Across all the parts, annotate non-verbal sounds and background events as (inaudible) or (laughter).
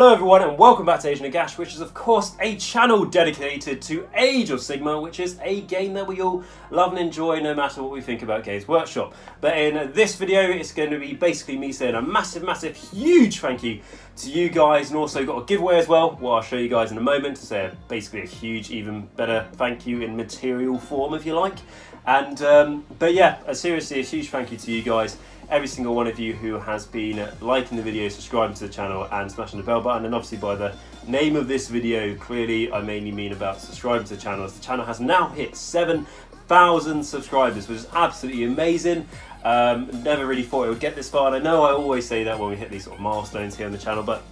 Hello everyone and welcome back to Age Nagash, which is of course a channel dedicated to Age of Sigmar, which is a game that we all love and enjoy no matter what we think about Games Workshop. But in this video, it's going to be basically me saying a massive, massive, huge thank you to you guys and also got a giveaway as well, what I'll show you guys in a moment to say basically a huge, even better thank you in material form if you like. And, um, but yeah, a, seriously a huge thank you to you guys every single one of you who has been liking the video, subscribing to the channel and smashing the bell button and obviously by the name of this video clearly I mainly mean about subscribing to the channel as the channel has now hit 7,000 subscribers which is absolutely amazing. Um, never really thought it would get this far and I know I always say that when we hit these sort of milestones here on the channel but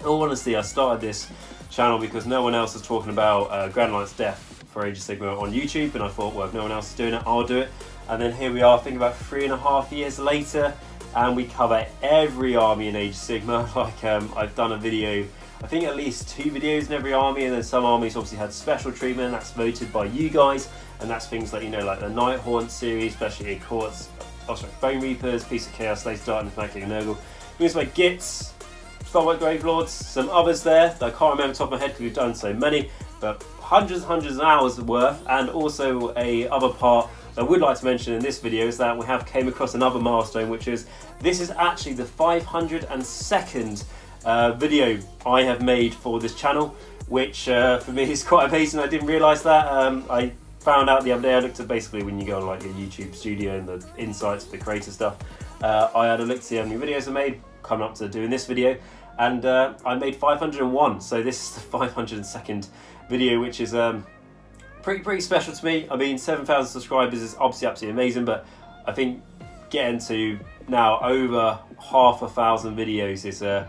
in all honesty I started this channel because no one else is talking about uh, Grand Alliance Death for Age of Sigmar on YouTube and I thought well if no one else is doing it I'll do it and then here we are, I think about three and a half years later, and we cover every army in Age Sigmar. (laughs) Like um, I've done a video, I think at least two videos in every army, and then some armies obviously had special treatment. That's voted by you guys, and that's things like you know like the Nighthaunt series, especially in Courts, oh sorry, Bone Reapers, Beasts of Chaos, Slays Dart, and Flanking Nurgle. Moves by Gits, Soulblight Gravelords, some others there that I can't remember the top of my head because we've done so many, but hundreds and hundreds of hours worth, and also a other part I would like to mention in this video is that we have came across another milestone, which is this is actually the 502nd uh, video I have made for this channel, which uh, for me (laughs) is quite amazing. I didn't realise that. Um, I found out the other day, I looked at basically when you go on like your YouTube studio and the insights the creator stuff, uh, I had a look to see how many videos I made, coming up to doing this video, and uh, I made 501, so this is the (laughs) 502nd video, which is um, pretty pretty special to me. I mean, 7,000 subscribers is obviously absolutely amazing, but I think getting to now over half a thousand videos is uh,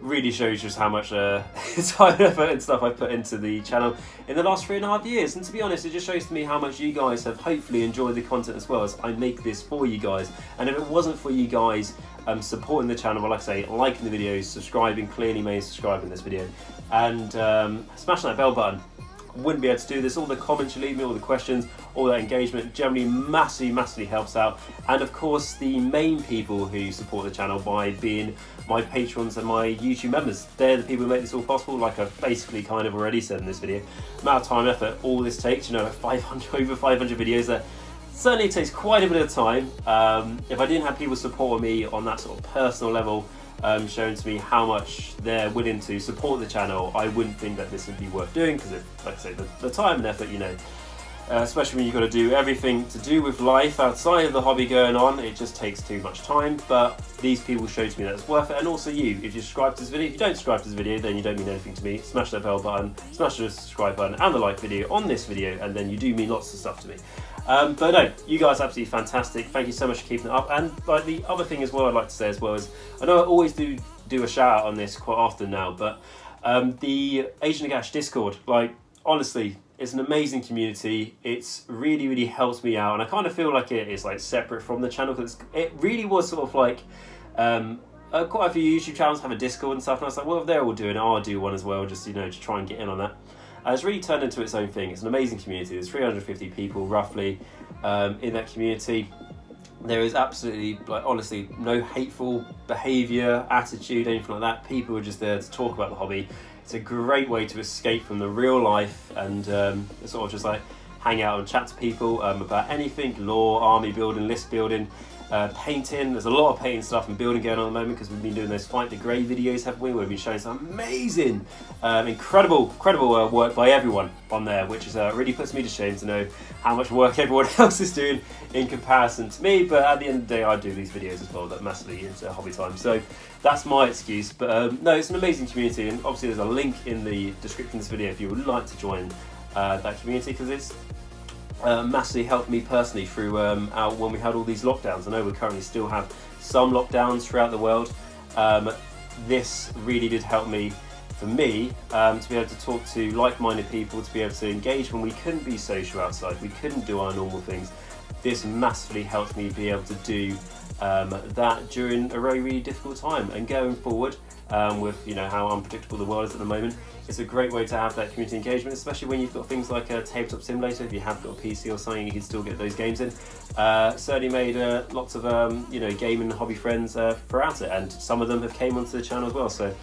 really shows just how much uh, (laughs) time, effort and stuff I've put into the channel in the last three and a half years. And to be honest, it just shows to me how much you guys have hopefully enjoyed the content as well as I make this for you guys. And if it wasn't for you guys um, supporting the channel, well, like I say, liking the videos, subscribing, clearly made subscribing this video, and um, smashing that bell button, wouldn't be able to do this. All the comments you leave me, all the questions, all that engagement generally massively, massively helps out. And of course, the main people who support the channel by being my patrons and my YouTube members. They're the people who make this all possible, like I've basically kind of already said in this video. Amount of time, effort, all this takes, you know, 500, (laughs) over 500 videos that certainly takes quite a bit of time. Um, if I didn't have people supporting me on that sort of personal level, um, showing to me how much they're willing to support the channel, I wouldn't think that this would be worth doing because, like I say, the, the, time and effort, you know, uh, especially when you've got to do everything to do with life outside of the hobby going on, it just takes too much time. But these people showed to me that it's worth it, and also you, if you subscribe to this video, if you don't subscribe to this video, then you don't mean anything to me. Smash that bell button, smash the subscribe button, and the like video on this video, and then you do mean lots of stuff to me. Um, but no, you guys absolutely fantastic. Thank you so much for keeping it up. And like the other thing as well, I'd like to say as well is I know I always do do a shout out on this quite often now, but um, the Age of Nagash Discord, like honestly, it's an amazing community. It's really really helped me out, and I kind of feel like it is like separate from the channel because it really was sort of like. Um, uh, quite a few YouTube channels have a Discord and stuff, and I was like, well, if they're all doing it, I'll do one as well, just you know, to try and get in on that. Uh, it's really turned into its own thing. It's an amazing community. There's 350 people roughly um, in that community. There is absolutely, like, honestly, no hateful behaviour, attitude, anything like that. People are just there to talk about the hobby. It's a great way to escape from the real life and um, sort of just like hang out and chat to people um, about anything, lore, army building, list building. Uh, painting, there's a lot of painting stuff and building going on at the moment because we've been doing those Fight the Grey videos, haven't we? We've been showing some amazing, um, incredible, incredible uh, work by everyone on there, which is uh, really puts me to shame to know how much work (laughs) everyone else is doing in comparison to me. But at the end of the day, I do these videos as well that massively into hobby time. So that's my excuse. But um, no, it's an amazing community, and obviously there's a link in the description of this video if you would like to join uh, that community because it's uh, massively helped me personally through um, our, when we had all these lockdowns. I know we currently still have some lockdowns throughout the world. Um, this really did help me, for me, um, to be able to talk to like-minded people, to be able to engage when we couldn't be social outside, we couldn't do our normal things. This massively helped me be able to do um, that during a very, really difficult time. And going forward, um, with you know how unpredictable the world is at the moment, it's a great way to have that community engagement, especially when you've got things like a tabletop simulator. If you have got a PC or something, you can still get those games in. Uh, certainly made uh, lots of um, you know gaming hobby friends uh, throughout it, and some of them have came onto the channel as well. So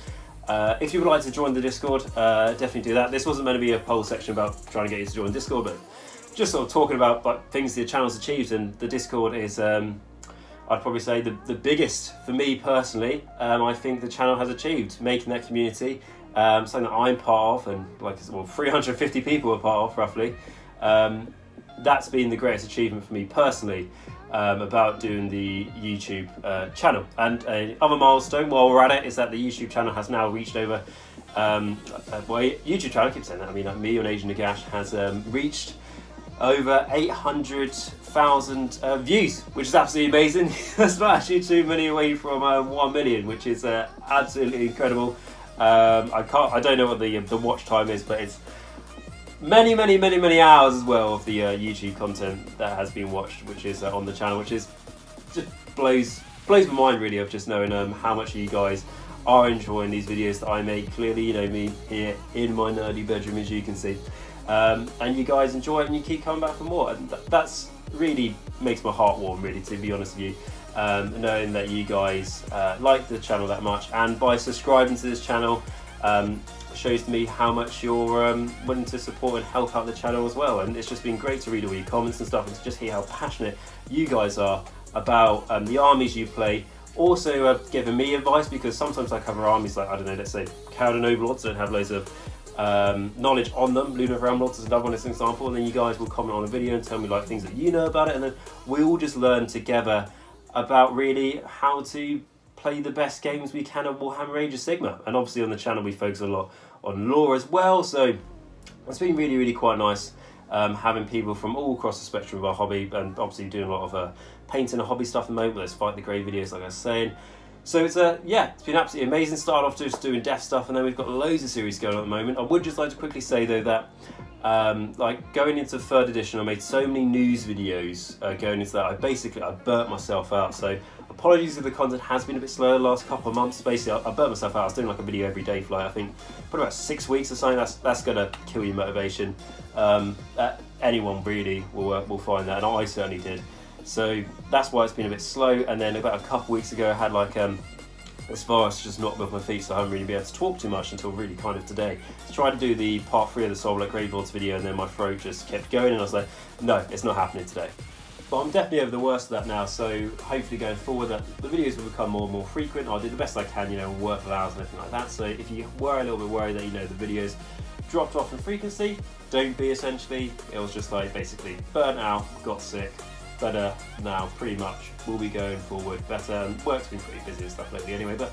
Uh, if you would like to join the Discord, uh, definitely do that. This wasn't meant to be a poll section about trying to get you to join Discord, but just sort of talking about like, things the channel's achieved, and the Discord is, um, I'd probably say, the, the biggest for me personally. Um, I think the channel has achieved making that community um, something that I'm part of, and like well, (laughs) 350 people are part of roughly. Um, that's been the greatest achievement for me personally um, about doing the YouTube uh, channel. And another milestone while we're at it is that the YouTube channel has now reached over. Um, uh, well, YouTube channel, I keep saying that. I mean, like me and Age of Nagash has um, reached over 800,000 uh, views, which is absolutely amazing. (laughs) That's not actually too many away from uh, 1 million, which is uh, absolutely incredible. Um, I can't, I don't know what the the watch time is, but it's many, many, many, many hours as well of the uh, YouTube content that has been watched, which is uh, on the channel, which is just blows blows my mind really of just knowing um, how much you guys are enjoying these videos that I make. Clearly, you know me here in my nerdy bedroom, as you can see, um, and you guys enjoy it and you keep coming back for more, and th that's really makes my heart warm, really, to be honest with you. Um, knowing that you guys uh, like the channel that much and by subscribing to this channel um, shows me how much you're um, willing to support and help out the channel as well. And it's just been great to read all your comments and stuff and to just hear how passionate you guys are about um, the armies you play. Also uh, giving me advice because sometimes I cover armies like I don't know let's say Kharadron Overlords don't have loads of um, knowledge on them. Lumineth Realm Lords is another one as an example, and then you guys will comment on a video and tell me like things that you know about it, and then we all just learn together about really how to play the best games we can of Warhammer Age of Sigmar. And obviously on the channel we focus a lot on lore as well, so it's been really, really quite nice um, having people from all across the spectrum of our hobby and obviously doing a lot of uh, painting and hobby stuff at the moment, Fight the Grey videos like I was saying. So it's a yeah, it's been absolutely amazing. Start off just doing death stuff, and then we've got loads of series going on at the moment. I would just like to quickly say though that um, like going into third edition, I made so many news videos uh, going into that. I basically I burnt myself out. So apologies if the content has been a bit slow the last couple of months. Basically, I, I burnt myself out. I was doing like a video every day for like I think probably about six weeks or something. That's that's gonna kill your motivation. Um, uh, anyone really will uh, will find that, and I certainly did. So that's why it's been a bit slow. And then about a couple weeks ago, I had like um, far as just not with my feet, so I haven't really been able to talk too much until really kind of today. I tried to do the part three of the Soulblight Gravelords video, and then my throat just kept going, and I was like, no, it's not happening today. But I'm definitely over the worst of that now, so hopefully going forward, the videos will become more and more frequent. I'll do the best I can, you know, work for hours and everything like that. So if you were a little bit worried that you know the videos dropped off in frequency, don't be. Essentially, it was just like basically burnt out, got sick, better now, pretty much. We'll be going forward better. Work's been pretty busy and stuff lately anyway, but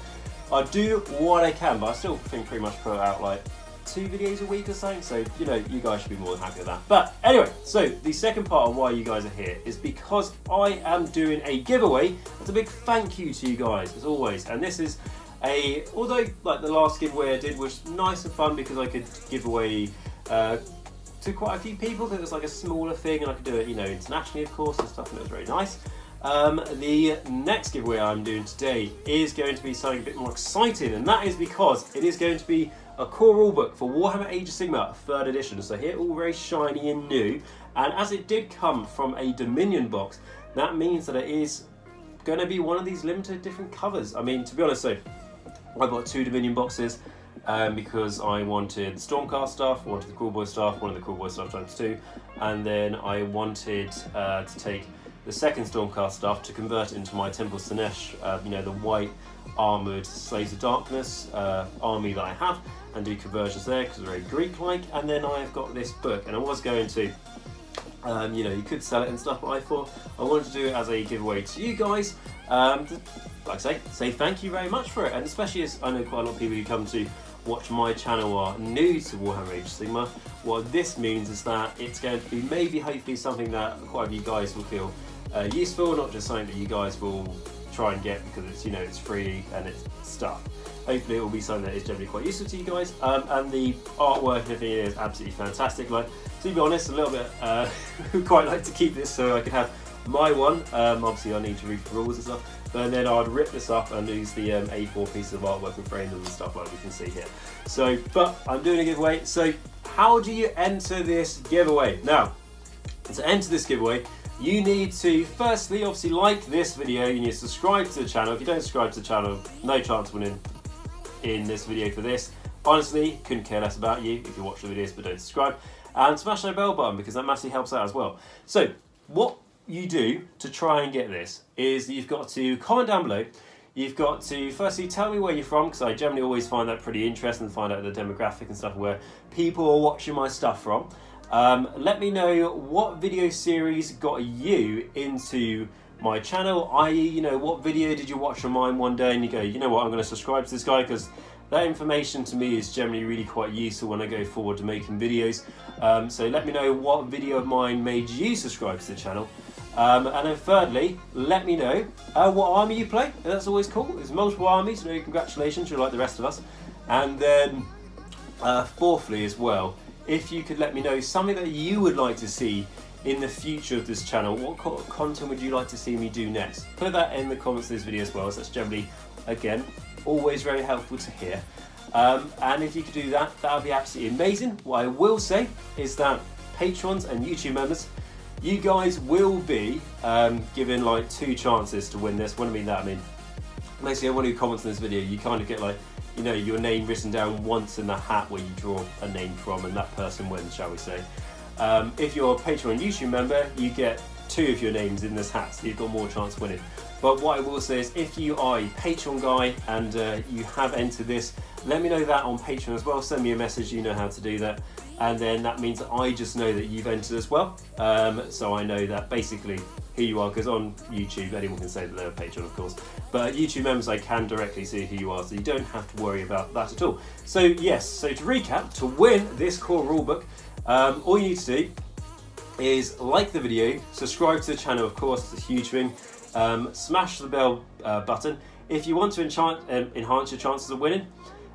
I do what I can, but I still think pretty much put out like two videos a week or something, so you know, you guys should be more than happy with that. But anyway, so the second part of why you guys are here is because I am doing a giveaway. It's a big thank you to you guys, as always, and this is a, although like the last giveaway I did was nice and fun because I could give away uh, to quite a few people. It was like a smaller thing, and I could do it, you know, internationally, of course, and stuff, and it was very nice. Um, the next giveaway I'm doing today is going to be something a bit more exciting, and that is because it is going to be a core rulebook for Warhammer Age of Sigmar 3rd edition. So here, all very shiny and new, and as it did come from a Dominion box, that means that it is going to be one of these limited different covers. I mean, to be honest, so I got two Dominion boxes um, because I wanted the Stormcast stuff, wanted the Kruleboy stuff, wanted the Kruleboy stuff times two, and then I wanted uh, to take the second Stormcast stuff to convert into my Temple Slaanesh, uh, you know, the white armoured Slaves of Darkness uh, army that I have, and do conversions there because they're very Greek-like, and then I've got this book, and I was going to um, you know, you could sell it and stuff, but I thought I wanted to do it as a giveaway to you guys. Um, to, like I say, say thank you very much for it, and especially as I know quite a lot of people who come to watch my channel are new to Warhammer Age Sigmar, what this means is that it's going to be maybe hopefully something that quite a few guys will feel uh, useful, not just something that you guys will try and get because it's you know it's free and it's stuff. Hopefully it will be something that is generally quite useful to you guys. Um, and the artwork and everything is absolutely fantastic. Like to be honest, a little bit uh, (laughs) quite like to keep this so I could have my one. Um, obviously I need to read the rules and stuff. But then I'd rip this up and use the um, A4 pieces of artwork and frame them and stuff like we can see here. So, but I'm doing a giveaway. So how do you enter this giveaway? Now, to enter this giveaway, you need to firstly obviously like this video, you need to subscribe to the channel. If you don't subscribe to the channel, no chance winning in this video for this. Honestly, couldn't care less about you if you watch the videos but don't subscribe. And smash that bell button because that massively helps out as well. So, what you do to try and get this is you've got to comment down below. You've got to firstly tell me where you're from because I generally always find that pretty interesting to find out the demographic and stuff where people are watching my stuff from. Um, let me know what video series got you into my channel, i.e., you know, what video did you watch on mine one day and you go, you know what, I'm going to subscribe to this guy because that information to me is generally really quite useful when I go forward to making videos. Um, so let me know what video of mine made you subscribe to the channel. Um, and then thirdly, let me know uh, what army you play. That's always cool. There's multiple armies, so congratulations, you're like the rest of us. And then uh, fourthly as well, if you could let me know something that you would like to see in the future of this channel, what content would you like to see me do next? Put that in the comments of this video as well, so that's generally, again, always very helpful to hear. Um, and if you could do that, that would be absolutely amazing. What I will say is that patrons and YouTube members, you guys will be um, given like two chances to win this. When I mean that, I mean basically everyone who comments on this video, you kind of get like, you know, your name written down once in the hat where you draw a name from and that person wins, shall we say. Um, if you're a Patreon YouTube member, you get two of your names in this hat, so you've got more chance of winning. But what I will say is if you are a Patreon guy and uh, you have entered this, let me know that on Patreon as well. Send me a message, you know how to do that. And then that means I just know that you've entered as well. Um, so I know that basically who you are, because on YouTube anyone can say that they're a patron, of course. But YouTube members, I can directly see who you are, so you don't have to worry about that at all. So yes, so to recap, to win this core rulebook, um, all you need to do is like the video, subscribe to the channel, of course, it's a huge thing. Um, smash the bell uh, button. If you want to enchant, um, enhance your chances of winning,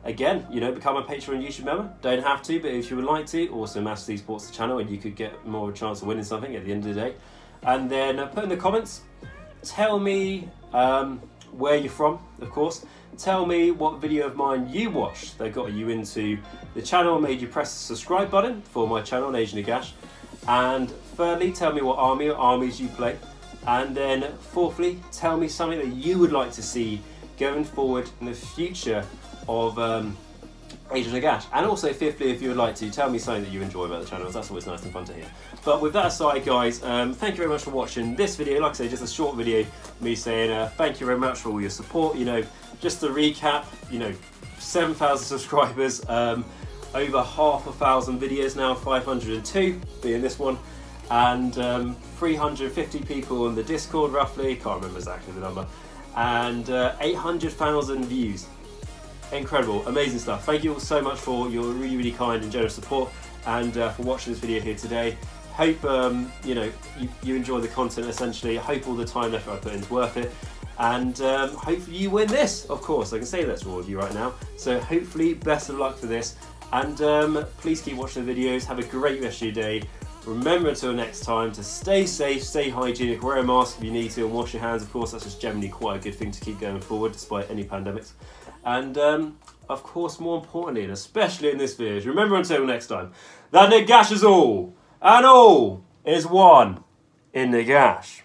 again, you know, become a Patreon YouTube member. Don't have to, but if you would like to, also Master Esports the channel and you could get more of a chance of winning something at the end of the day. And then uh, put in the comments, tell me um, where you're from, of course. Tell me what video of mine you watched that got you into the channel made you press the subscribe button for my channel, Age of Nagash. And thirdly, tell me what army or armies you play. And then fourthly, tell me something that you would like to see going forward in the future of um, Age of Nagash. And also fifthly, if you would like to, tell me something that you enjoy about the channel. That's always nice and fun to hear. But with that aside, guys, um, thank you very much for watching this video. Like I say, just a short video, me saying uh, thank you very much for all your support. You know, just to recap, you know, 7,000 subscribers, um, over half a thousand videos now, 502 being this one and um, 350 people on the Discord roughly, can't remember exactly the number, and uh, 800,000 views. Incredible, amazing stuff. Thank you all so much for your really, really kind and generous support and uh, for watching this video here today. Hope um, you know you, you, enjoy the content essentially. Hope all the time effort I put in is worth it. And um, hopefully you win this, of course. I can say that's all of you right now. So hopefully best of luck for this. And um, please keep watching the videos. Have a great rest of your day. Remember until next time to stay safe, stay hygienic, wear a mask if you need to, and wash your hands. Of course, that's just generally quite a good thing to keep going forward despite any pandemics. And um, of course, more importantly, and especially in this video, remember until next time that Nagash is all, and all is one in Nagash.